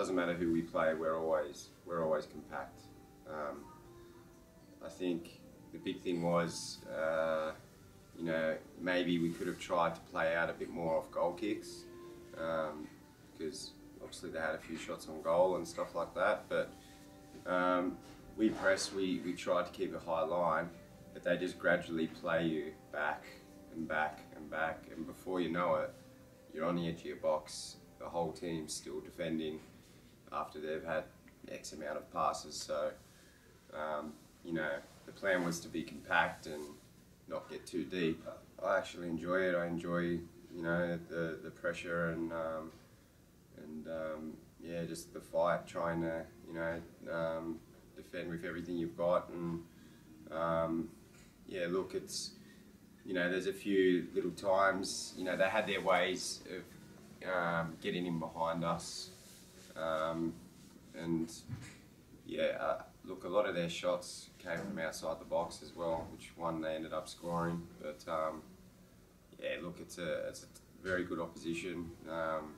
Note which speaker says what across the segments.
Speaker 1: doesn't matter who we play, we're always we're always compact. Um, I think the big thing was, uh, you know, maybe we could have tried to play out a bit more off goal kicks, because um, obviously they had a few shots on goal and stuff like that. But um, we press, we, we tried to keep a high line, but they just gradually play you back and back and back, and before you know it, you're on the edge of your box. The whole team's still defending after they've had X amount of passes. So, um, you know, the plan was to be compact and not get too deep. I actually enjoy it. I enjoy, you know, the, the pressure and um, and um, yeah, just the fight, trying to, you know, um, defend with everything you've got. And um, yeah, look, it's you know, there's a few little times, you know, they had their ways of um, getting in behind us. Um, and yeah, uh, look, a lot of their shots came from outside the box as well, which one they ended up scoring. But um, yeah, look, it's a, it's a very good opposition. Um,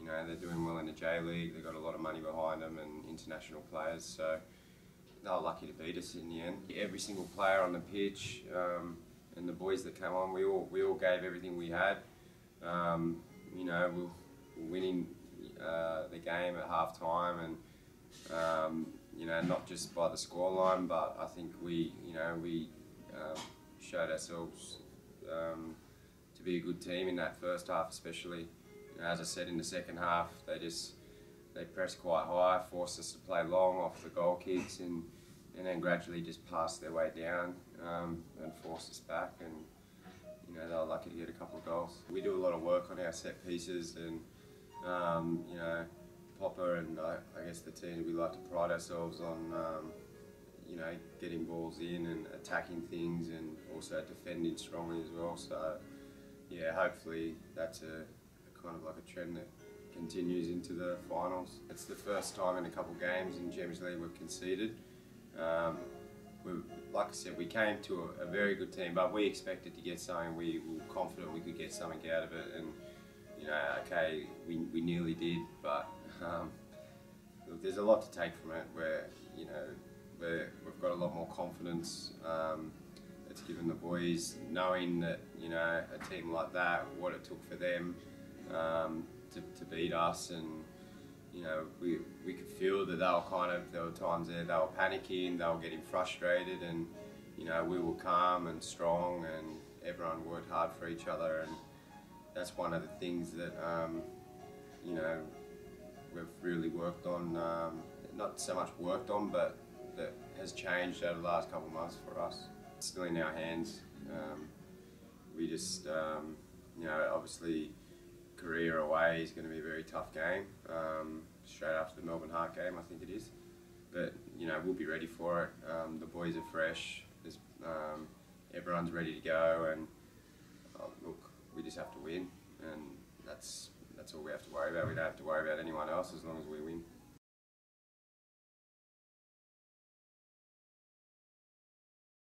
Speaker 1: you know, they're doing well in the J League. They've got a lot of money behind them and international players. So they were lucky to beat us in the end. Every single player on the pitch um, and the boys that came on, we all we all gave everything we had. Um, you know, we we're winning uh, the game at half time and um, you know not just by the scoreline but I think we you know we um, showed ourselves um, to be a good team in that first half especially you know, as I said in the second half they just they pressed quite high forced us to play long off the goal kicks and and then gradually just passed their way down um, and forced us back and you know they were lucky to get a couple of goals. We do a lot of work on our set pieces and um, you know, Popper and I, I, guess the team, we like to pride ourselves on, um, you know, getting balls in and attacking things and also defending strongly as well. So, yeah, hopefully that's a, a kind of like a trend that continues into the finals. It's the first time in a couple games in Champions League we've conceded. Um, we, like I said, we came to a, a, very good team, but we expected to get something. We were confident we could get something out of it, and you know, okay, we, we nearly did, but um, look, there's a lot to take from it. Where you know, where we've got a lot more confidence. Um, it's given the boys knowing that you know a team like that, what it took for them um, to, to beat us, and you know we we could feel that they were kind of there were times there they were panicking, they were getting frustrated, and you know we were calm and strong, and everyone worked hard for each other, and that's one of the things that um, you know we've really worked on. Um, not so much worked on, but that has changed over the last couple of months for us. It's still in our hands. Um, we just, um, you know, obviously Korea away is going to be a very tough game. Um, straight after the Melbourne Heart game, I think it is. But you know, we'll be ready for it. Um, the boys are fresh. everyone's ready to go, and uh, look, we just have to win, and that's that's all we have to worry about. We don't have to worry about anyone else as long as we win.